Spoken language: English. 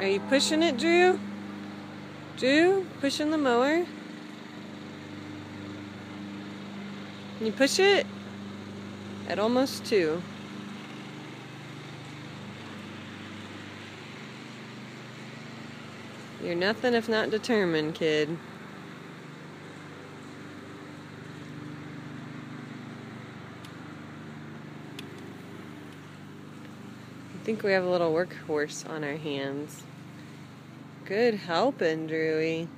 Are you pushing it, Drew? Drew, pushing the mower? Can you push it? At almost two. You're nothing if not determined, kid. I think we have a little workhorse on our hands. Good helping, Drewy.